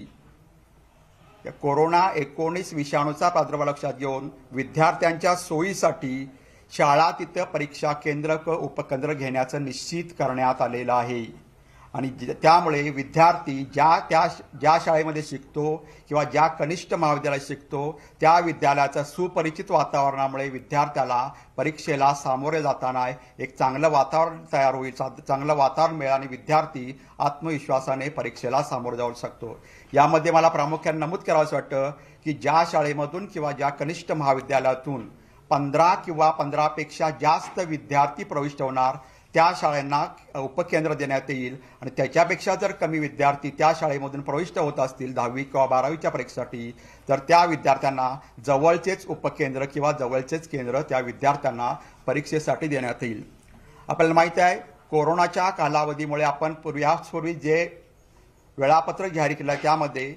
कोरोना एकोणीस विषाणूचा प्रादुर्भाव लक्षात घेऊन विद्यार्थ्यांच्या सोयीसाठी शाळा तिथं परीक्षा केंद्र क उपकेंद्र घेण्याचं निश्चित करण्यात आलेलं आहे. आणि ज- त्यामुळे विद्यार्थी ज्या त्या ज्या शाळेमध्ये शिकतो किंवा ज्या कनिष्ठ महाविद्यालयात शिकतो त्या विद्यालयाचं सुपरिचित वातावरणामुळे विद्यार्थ्याला परीक्षेला सामोरे जाताना एक चांगलं वातावरण तयार होईल चांगलं वातावरण मिळेल आणि विद्यार्थी आत्मविश्वासाने परीक्षेला सामोरे जाऊ शकतो. यामध्ये मला प्रामुख्याने नमूद करावंसं वाटतं की ज्या शाळेमधून किंवा ज्या कनिष्ठ महाविद्यालयातून पंधरा किंवा पंधरापेक्षा जास्त विद्यार्थी प्रविष्ट होणार त्या शाळांना उपकेंद्र देण्यात येईल आणि त्याच्यापेक्षा जर कमी विद्यार्थी त्या शाळेमधून प्रविष्ट होत असतील दहावी किंवा बारावीच्या परीक्षेसाठी तर त्या विद्यार्थ्यांना जवळचेच उपकेंद्र किंवा जवळचेच केंद्र त्या विद्यार्थ्यांना परीक्षेसाठी देण्यात येईल. आपल्याला माहिती आहे कोरोनाच्या कालावधीमुळे आपण पूर्वीपूर्वी जे वेळापत्रक जाहीर केलं आहे त्यामध्ये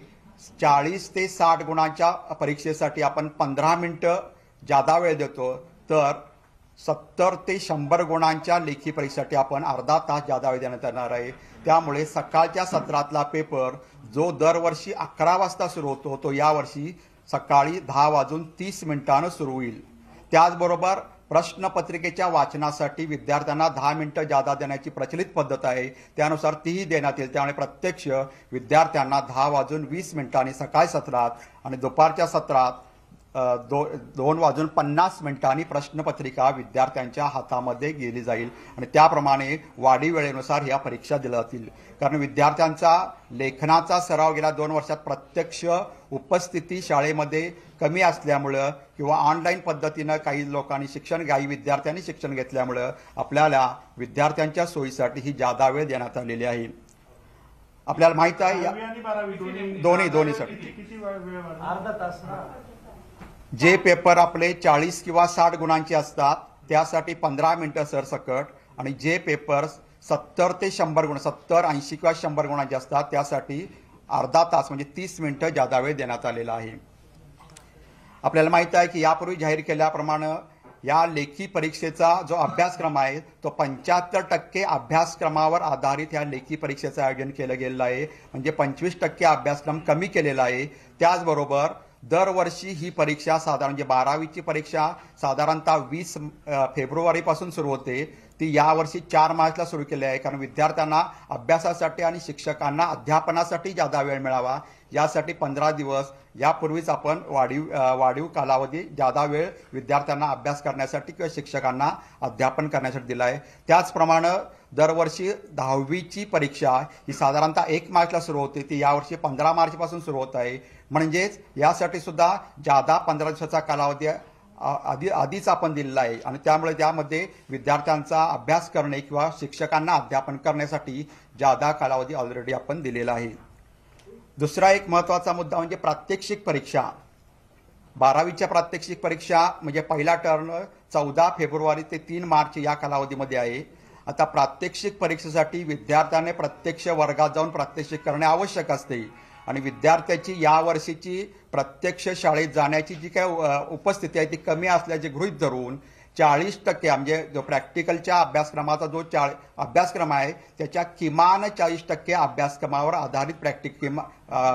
चाळीस ते साठ गुणांच्या परीक्षेसाठी आपण पंधरा मिनटं जादा वेळ देतो. तर सत्तर ते शंभर गुणांच्या लेखी परीक्षेसाठी आपण अर्धा तास जादा वेळ देण्यात येणार आहे. त्यामुळे सकाळच्या सत्रातला पेपर जो दरवर्षी अकरा वाजता सुरू होतो तो यावर्षी सकाळी दहा वाजून तीस मिनिटानं सुरू होईल. त्याचबरोबर प्रश्नपत्रिकेच्या वाचनासाठी विद्यार्थ्यांना दहा मिनिटं जादा देण्याची प्रचलित पद्धत आहे. त्यानुसार तीही देण्यात येईल. त्यामुळे प्रत्यक्ष विद्यार्थ्यांना दहा वाजून वीस मिनिटांनी सकाळी सत्रात आणि दुपारच्या सत्रात दो दोन वाजून पन्नास मिनिटांनी प्रश्नपत्रिका विद्यार्थ्यांच्या हातामध्ये गेली जाईल. आणि त्याप्रमाणे वाढीव वेळेनुसार ह्या परीक्षा दिल्या जातील. कारण विद्यार्थ्यांचा लेखनाचा सराव गेल्या दोन वर्षात प्रत्यक्ष उपस्थिती शाळेमध्ये कमी असल्यामुळं किंवा ऑनलाईन पद्धतीनं काही लोकांनी शिक्षण काही विद्यार्थ्यांनी शिक्षण घेतल्यामुळं आपल्याला विद्यार्थ्यांच्या सोयीसाठी ही जादा वेळ देण्यात आलेली आहे. आपल्याला माहीत आहे दोन्ही दोन्ही दोन्हीसाठी. अर्धा तास. ना जे पेपर आपले चाळीस किंवा साठ गुणांचे असतात त्यासाठी पंधरा मिनिटं सरसकट आणि जे पेपर सत्तर ते शंभर गुण सत्तर ऐंशी किंवा शंभर गुणांचे असतात त्यासाठी अर्धा तास म्हणजे तीस मिनिटं जादा वेळ देण्यात आलेला आहे. आपल्याला माहीत आहे की यापूर्वी जाहीर केल्याप्रमाणे या लेखी परीक्षेचा जो अभ्यासक्रम आहे तो पंच्याहत्तर टक्के अभ्यासक्रमावर आधारित या लेखी परीक्षेचं आयोजन केलं गेलेलं आहे. म्हणजे पंचवीस टक्के अभ्यासक्रम कमी केलेला आहे. त्याचबरोबर दरवर्षी ही परीक्षा साधारण म्हणजे बारावीची परीक्षा साधारणतः वीस फेब्रुवारीपासून सुरू होते. ती यावर्षी चार मार्चला सुरू केली आहे. कारण विद्यार्थ्यांना अभ्यासासाठी आणि शिक्षकांना अध्यापनासाठी जादा वेळ मिळावा यासाठी पंधरा दिवस. यापूर्वीच आपण वाढीव वाढीव कालावधी जादा वेळ विद्यार्थ्यांना अभ्यास करण्यासाठी किंवा शिक्षकांना अध्यापन करण्यासाठी दिला आहे. त्याचप्रमाणे दरवर्षी दहावीची परीक्षा ही साधारणतः एक मार्चला सुरू होते. ती यावर्षी पंधरा मार्चपासून सुरू होत आहे. म्हणजेच यासाठी सुद्धा जादा पंधरा दिवसाचा कालावधी आधी आधीच आपण दिलेला आहे. आणि त्यामुळे त्यामध्ये विद्यार्थ्यांचा अभ्यास करणे किंवा शिक्षकांना अध्यापन करण्यासाठी जादा कालावधी ऑलरेडी आपण दिलेला आहे. दुसरा एक महत्त्वाचा मुद्दा म्हणजे प्रात्यक्षिक परीक्षा. बारावीच्या प्रात्यक्षिक परीक्षा म्हणजे पहिला टर्न चौदा फेब्रुवारी ते तीन मार्च या कालावधीमध्ये आहे. आता प्रात्यक्षिक परीक्षेसाठी विद्यार्थ्याने प्रत्यक्ष वर्गात जाऊन प्रात्यक्षिक करणे आवश्यक असते. आणि विद्यार्थ्याची या वर्षीची प्रत्यक्ष शाळेत जाण्याची जी काय उपस्थिती आहे ती कमी असल्याचे गृहीत धरून चाळीस टक्के म्हणजे जो प्रॅक्टिकलच्या अभ्यासक्रमाचा जो चा अभ्यासक्रम आहे त्याच्या किमान चाळीस टक्के अभ्यासक्रमावर आधारित प्रॅक्टिक किमा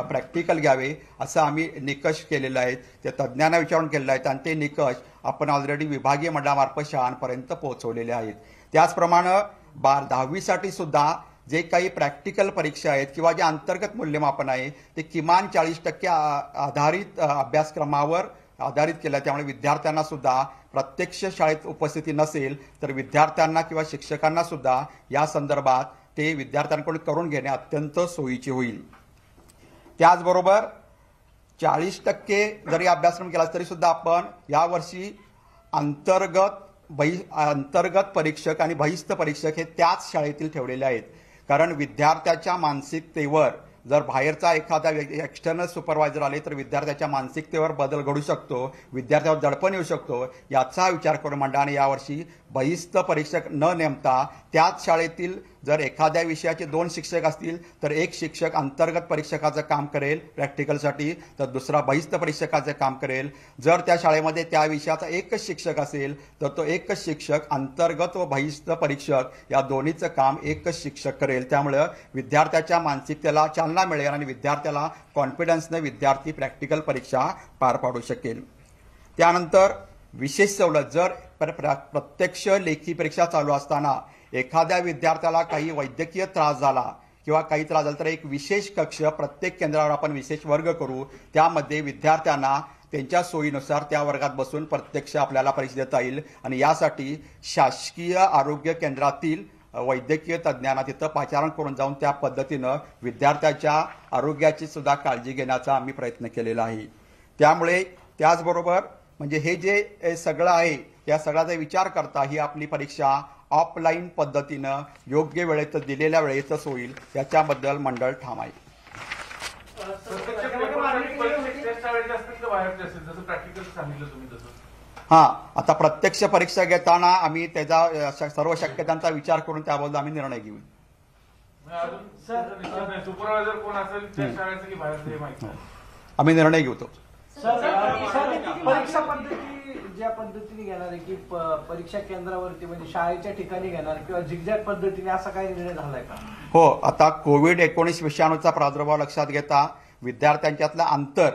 प्रॅक्टिकल घ्यावे असं आम्ही निकष केलेले आहेत ते तज्ज्ञांना विचारून केलेले आहेत आणि ते निकष आपण ऑलरेडी विभागीय मंडळामार्फत शाळांपर्यंत पोहोचवलेले आहेत. त्याचप्रमाणे बार दहावीसाठी सुद्धा जे काही प्रॅक्टिकल परीक्षा आहेत किंवा जे अंतर्गत मूल्यमापन आहे ते किमान चाळीस टक्के आधारित अभ्यासक्रमावर आधारित केलं आहे. त्यामुळे विद्यार्थ्यांना सुद्धा प्रत्यक्ष शाळेत उपस्थिती नसेल तर विद्यार्थ्यांना किंवा शिक्षकांना सुद्धा या संदर्भात ते विद्यार्थ्यांकडून करून घेणे अत्यंत सोयीचे होईल त्याचबरोबर चाळीस टक्के जरी अभ्यासक्रम केला तरी सुद्धा आपण यावर्षी अंतर्गत बहि अंतर्गत परीक्षक आणि बहिस्थ परीक्षक हे त्याच शाळेतील ठेवलेले आहेत कारण विद्यार्थ्याच्या मानसिकतेवर जर बाहेरचा एखादा एक्सटर्नल सुपरवायझर आले तर विद्यार्थ्याच्या मानसिकतेवर बदल घडू शकतो विद्यार्थ्यावर दडपण येऊ शकतो याचा विचार करून मंडळाने यावर्षी बहिस्थ परीक्षक न नेमता त्याच शाळेतील जर एखाद्या विषयाचे दोन शिक्षक असतील तर एक शिक्षक अंतर्गत परीक्षकाचं काम करेल प्रॅक्टिकलसाठी तर दुसरा बहिस्थ परीक्षकाचं काम करेल. जर त्या शाळेमध्ये त्या विषयाचा एकच शिक्षक असेल तर तो एकच शिक्षक अंतर्गत व बहिस्थ परीक्षक या दोन्हीचं काम एकच शिक्षक करेल. त्यामुळं विद्यार्थ्याच्या मानसिकतेला चालना मिळेल आणि विद्यार्थ्याला कॉन्फिडन्सने विद्यार्थी प्रॅक्टिकल परीक्षा पार पाडू शकेल. त्यानंतर विशेष सवलत जर प्र- प्रत्यक्ष लेखी परीक्षा चालू असताना एखाद्या विद्यार्थ्याला काही वैद्यकीय त्रास झाला किंवा काही त्रास झाला तर एक विशेष कक्ष प्रत्येक केंद्रावर आपण विशेष वर्ग करू त्यामध्ये विद्यार्थ्यांना त्यांच्या सोयीनुसार त्या वर्गात बसून प्रत्यक्ष आपल्याला परीक्षा देता येईल. आणि यासाठी शासकीय आरोग्य केंद्रातील वैद्यकीय तज्ज्ञांना तिथं पाचारण करून जाऊन त्या पद्धतीनं विद्यार्थ्याच्या आरोग्याची सुद्धा काळजी घेण्याचा आम्ही प्रयत्न केलेला आहे. त्यामुळे त्याचबरोबर म्हणजे हे जे सगळं आहे या सगळ्याचा विचार करता ही आपली परीक्षा ऑफलाईन पद्धतीनं योग्य वेळेत दिलेल्या वेळेतच होईल याच्याबद्दल मंडळ ठाम आहे हा आता प्रत्यक्ष परीक्षा घेताना आम्ही त्याचा सर्व शक्यतांचा विचार करून त्याबद्दल आम्ही निर्णय घेऊ सुपरवायझर कोण असेल आम्ही निर्णय घेऊ तो सर सर, परीक्षा पद्धती ज्या पद्धतीने घेणार आहे की प- परीक्षा केंद्रावरती म्हणजे शाळेच्या ठिकाणी घेणार किंवा झिगझॅग पद्धतीने असा काही निर्णय झालाय का? हो आता कोविड एकोणीस विषाणूचा प्रादुर्भाव लक्षात घेता विद्यार्थ्यांच्यातलं अंतर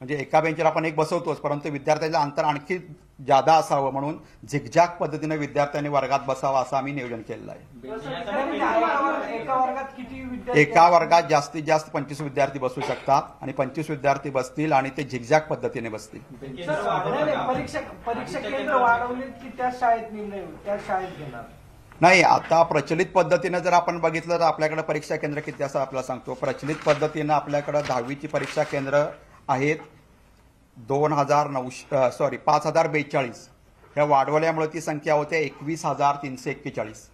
म्हणजे एका बेंचवर आपण एक बसवतोच परंतु विद्यार्थ्यांचं अंतर आणखी जादा असावं म्हणून झिगझॅग पद्धतीने विद्यार्थ्यांनी वर्गात बसावं असं आम्ही नियोजन केलेलं आहे. एका वर्ग- एका वर्गात किती विद्यार्थी एका वर्गात जास्तीत जास्त पंचवीस विद्यार्थी बसू शकतात आणि पंचवीस विद्यार्थी बसतील आणि ते झिगझॅग पद्धतीने बसतील. सर, नाही, नाही, परीक्षा परीक्षा केंद्र वाढवले की त्या शाळेत निर्णय त्या शाळेत घेणार? नाही आता प्रचलित पद्धतीनं जर आपण बघितलं तर आपल्याकडे परीक्षा केंद्र किती असं आपल्याला सांगतो. प्रचलित पद्धतीनं आपल्याकडे दहावीची परीक्षा केंद्र आहेत. दोन हजार नऊशे सॉरी पाच हजार बेचाळीस. ह्या वाढवल्यामुळे ती संख्या होते एकवीस हजार तीनशे एक्केचाळीस.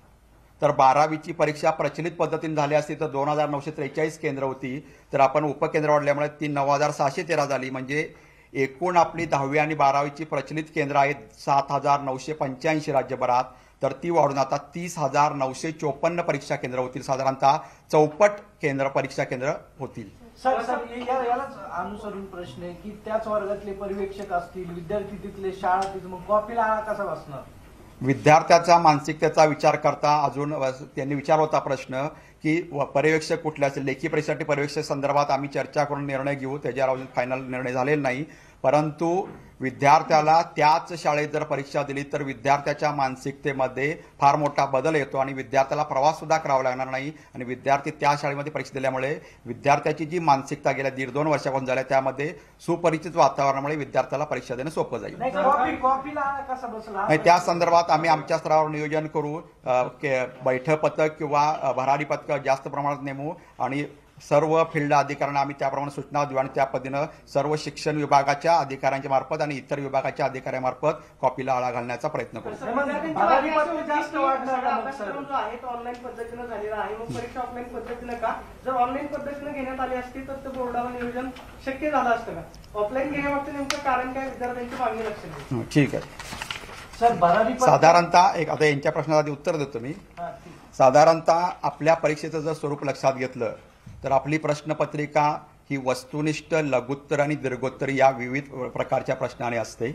तर बारावीची परीक्षा प्रचलित पद्धतीने झाली असती तर दोन हजार नऊशे त्रेचाळीस केंद्र होती. तर आपण उपकेंद्र वाढल्यामुळे ती नऊ हजार सहाशे तेरा झाली. म्हणजे एकूण आपली दहावी आणि बारावीची प्रचलित केंद्र आहेत सात हजार नऊशे पंच्याऐंशी राज्यभरात. तर ती वाढून आता तीस हजार नऊशे चोपन्न परीक्षा केंद्र होतील. साधारणतः चौपट केंद्र परीक्षा केंद्र होतील. सर सर या- यालाच अनुसरून प्रश्न आहे की त्याच वर्गातले पर्यवेक्षक असतील विद्यार्थी तिथले शाळा तिथं मग कॉपीला आळा कसा बसणार? विद्यार्थ्याचा मानसिकतेचा विचार करता अजून व- त्यांनी विचार होता प्रश्न की व- पर्यवेक्षक कुठले असेल? लेखी परीक्षेसाठी पर्यवेक्षक संदर्भात आम्ही चर्चा करून निर्णय घेऊ. त्याच्यावर अजून फायनल निर्णय झालेला नाही. परंतु विद्यार्थ्याला त्याच शाळेत जर परीक्षा दिली तर विद्यार्थ्याच्या मानसिकतेमध्ये फार मोठा बदल येतो आणि विद्यार्थ्याला प्रवास सुद्धा करावा लागणार नाही. आणि विद्यार्थी त्या शाळेमध्ये परीक्षा दिल्यामुळे विद्यार्थ्याची जी मानसिकता गेल्या दीड दोन वर्षापासून झाल्या त्यामध्ये सुपरिचित वातावरणामुळे विद्यार्थ्याला परीक्षा देणं सोपं जाईल. नाही त्या संदर्भात आम्ही आमच्या स्तरावर नियोजन करू बैठक पथक किंवा भरारी पथक जास्त प्रमाणात नेमू आणि सर्व फिल्ड अधिकाऱ्यांना आम्ही त्याप्रमाणे सूचना देऊ आणि त्या पद्धतीनं सर्व शिक्षण विभागाच्या अधिकाऱ्यांच्या मार्फत आणि इतर विभागाच्या अधिकाऱ्यांमार्फत कॉपीला आळा घालण्याचा प्रयत्न करू. बारावी पद्धती जास्त वाढणार का मग सर? अभ्यासक्रम जो आहे तो ऑनलाईन पद्धतीनं झालेला आहे. मग परीक्षा ऑफलाईन पद्धतीनं का? जर ऑनलाईन पद्धतीनं घेण्यात आली असती तर ते बोर्डावर नियोजन शक्य झालं असतं का? ऑफलाईन घेण्यामागचं नेमकं कारण काय? विद्यार्थ्यांची मागणी लक्षात घेऊ ठीक आहे. साधारणतः एक आता यांच्या प्रश्नाला उत्तर देतो मी. साधारणतः आपल्या परीक्षेचं जर स्वरूप लक्षात घेतलं तर आपली प्रश्नपत्रिका ही वस्तुनिष्ठ लघुत्तर आणि दीर्घोत्तर या विविध प्रकारच्या प्रश्नाने असते.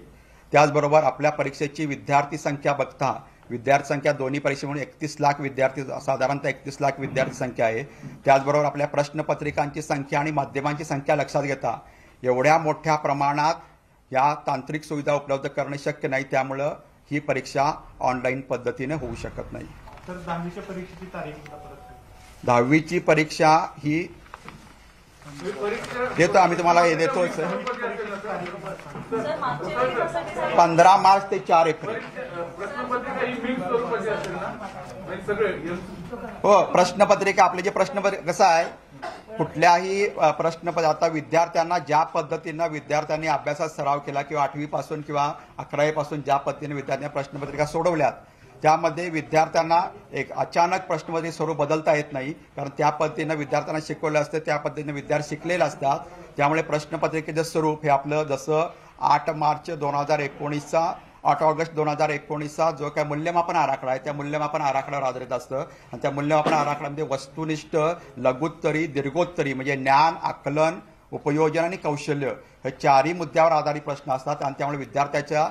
त्याचबरोबर आपल्या परीक्षेची विद्यार्थी संख्या बघता विद्यार्थी संख्या दोन्ही परीक्षेमुळे एकतीस लाख विद्यार्थी साधारणतः एकतीस लाख विद्यार्थी संख्या आहे. त्याचबरोबर आपल्या प्रश्नपत्रिकांची संख्या आणि माध्यमांची संख्या लक्षात घेता. एवढ्या मोठ्या प्रमाणात या तांत्रिक सुविधा उपलब्ध करणे शक्य नाही त्यामुळं ही परीक्षा ऑनलाईन पद्धतीने होऊ शकत नाही. तर दहावीच्या परीक्षेची तारीख दहावीची परीक्षा ही देतो आम्ही तुम्हाला हे देतो सर. पंधरा मार्च ते चार एप्रिल. हो प्रश्नपत्रिका आपले जे प्रश्नपत्रिका कसं आहे? कुठल्याही प्रश्नपत्र आता विद्यार्थ्यांना ज्या पद्धतीनं विद्यार्थ्यांनी अभ्यासात सराव केला किंवा आठवीपासून किंवा अकरावीपासून ज्या पद्धतीने विद्यार्थ्यांनी प्रश्नपत्रिका सोडवल्यात त्यामध्ये विद्यार्थ्यांना एक अचानक प्रश्नमध्ये स्वरूप बदलता येत नाही कारण त्या पद्धतीनं विद्यार्थ्यांना शिकवलं असतं त्या पद्धतीने विद्यार्थी शिकलेले असतात त्यामुळे प्रश्नपत्रिकेचं स्वरूप हे आपलं जसं आठ मार्च दोन हजार एकोणीसचा आठ ऑगस्ट दोन हजार एकोणीसचा जो काय मूल्यमापन आराखडा आहे त्या मूल्यमापन आराखड्यावर आधारित असतं. आणि त्या मूल्यमापन आराखड्यामध्ये वस्तुनिष्ठ लघुत्तरी दीर्घोत्तरी म्हणजे ज्ञान आकलन उपयोजन आणि कौशल्य हे चारही मुद्द्यावर आधारित प्रश्न असतात. आणि त्यामुळे विद्यार्थ्याच्या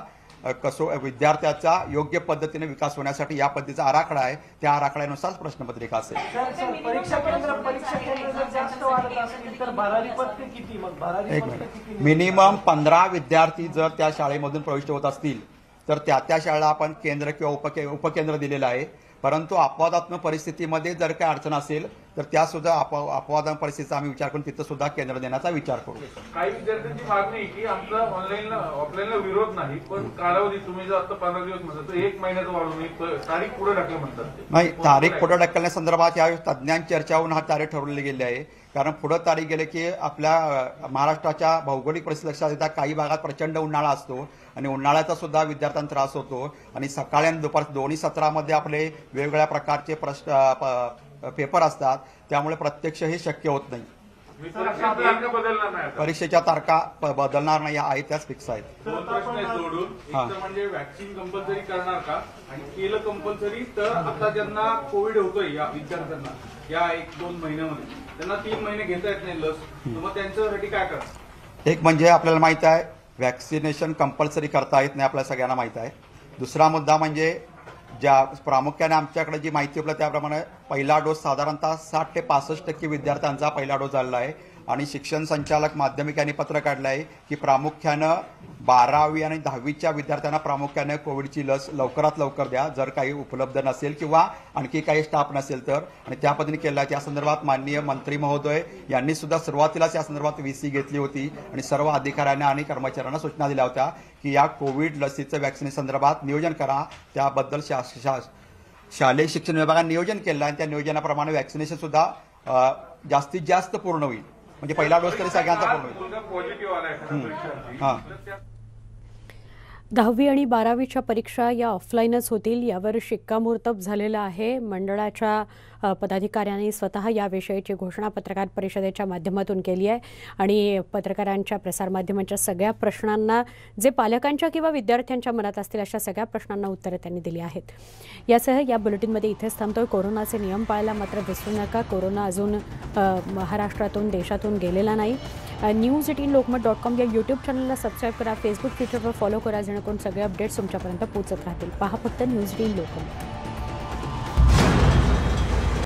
कसो विद्यार्थ्याचा योग्य पद्धतीने विकास होण्यासाठी या पद्धतीचा आराखडा आहे. त्या आराखड्यानुसारच प्रश्नपत्रिका असेल. सर सर परीक्षा केंद्र परीक्षा केंद्र जर जास्त वाढत असतील तर भरारी पत्ते किती मग? भरारी एक मिनिट. किती? मिनिमम पंधरा विद्यार्थी जर त्या शाळेमधून प्रविष्ट होत असतील तर त्या त्या शाळेला आपण केंद्र किंवा उपके उपकेंद्र दिलेलं आहे. परंतु अपवादात्मक परिस्थितीमध्ये जर काही अडचण असेल तर त्या सुद्धा अपवा अपवादान परिस्थितीचा आम्ही विचार करून तिथं सुद्धा केंद्र देण्याचा विचार करू. काही विद्यार्थ्यांची मागणी आहे की आमचा ऑनलाईन ऑफलाईनला विरोध नाही पण कालावधी तुम्ही जर आता पंधरा दिवस म्हणता तर एक महिन्याचं वाढवून एक तारीख पुढे टाकलं म्हणतात. नाही तारीख पुढे ढकलण्यासंदर्भात यावेळी तज्ज्ञांची चर्चा होऊन हा तारीख ठरवली गेली आहे. कारण पुढं तारीख गेले की आपल्या महाराष्ट्राच्या भौगोलिक परिस्थिती लक्षात येतात काही भागात प्रचंड उन्हाळा असतो आणि उन्हाळ्याचा सुद्धा विद्यार्थ्यांना त्रास होतो. आणि सकाळी आणि दुपार दोन्ही सत्रामध्ये आपले वेगवेगळ्या प्रकारचे प्रश्न प- पेपर असतात. त्यामुळे प्रत्यक्ष हे शक्य होत नाही. बदलणार नाही आता. परीक्षेच्या तारखा प- बदलणार नाही आहे त्याच फिक्स आहेत. दोन प्रश्न आहेत जोडून. एक हा. तर म्हणजे वॅक्सिन कंपल्सरी करणार का? आणि केलं कंपल्सरी तर आता ज्यांना कोविड होतोय या विद्यार्थ्यांना या एक दोन महिन्यामध्ये त्यांना तीन महिने घेता येत नाही लस. तर मग त्यांच्यासाठी काय करणार एक म्हणजे आपल्याला माहीत आहे वॅक्सिनेशन कंपल्सरी करता येत नाही आपल्याला सगळ्यांना माहीत आहे. दुसरा मुद्दा म्हणजे ज्या प्रामुख्याने आमच्याकडे जी माहिती उपलब्ध त्याप्रमाणे पहिला डोस साधारणतः साठ ते पासष्ट टक्के विद्यार्थ्यांचा पहिला डोस झालेला आहे. आणि शिक्षण संचालक माध्यमिक यांनी पत्र काढलं आहे की प्रामुख्यानं बारावी आणि दहावीच्या विद्यार्थ्यांना प्रामुख्याने कोविडची लस लवकरात लवकर द्या. जर काही उपलब्ध नसेल किंवा आणखी काही स्टाफ नसेल तर. आणि त्या पद्धतीने केलं आहे त्या संदर्भात माननीय मंत्री महोदय यांनी सुद्धा सुरुवातीलाच या संदर्भात व्ही सी घेतली होती. आणि सर्व अधिकाऱ्यांना आणि कर्मचाऱ्यांना सूचना दिल्या होत्या की या कोविड लसीचं वॅक्सिने संदर्भात नियोजन करा. त्याबद्दल शा शा शालेय शिक्षण विभागाने नियोजन केलं आणि त्या नियोजनाप्रमाणे व्हॅक्सिनेशन सुद्धा जास्तीत जास्त पूर्ण होईल. म्हणजे पहिला डोस तरी सगळ्यांचा हां. दहावी आणि बारावीच्या परीक्षा या ऑफलाईनच होतील. यावर शिक्कामोर्तब झालेलं आहे. मंडळाच्या पदाधिकाऱ्यांनी स्वतः याविषयीची घोषणा पत्रकार परिषदेच्या माध्यमातून केली आहे. आणि पत्रकारांच्या प्रसारमाध्यमांच्या सगळ्या प्रश्नांना जे पालकांच्या किंवा विद्यार्थ्यांच्या मनात असतील अशा सगळ्या प्रश्नांना उत्तरं त्यांनी दिली आहेत. यासह या बुलेटिनमध्ये इथेच थांबतोय. कोरोनाचे नियम पाळायला मात्र विसरू नका. कोरोना अजून महाराष्ट्रातून देशातून गेलेला नाही. News eighteen Lokmat dot com या यूट्यूब चॅनलला सबस्क्राईब करा. फेसबुक ट्विटरवर फॉलो करा. जेणेकरून सगळे अपडेट्स तुमच्यापर्यंत पोहोचत राहतील. पहा फक्त न्यूज एटीन लोकमत.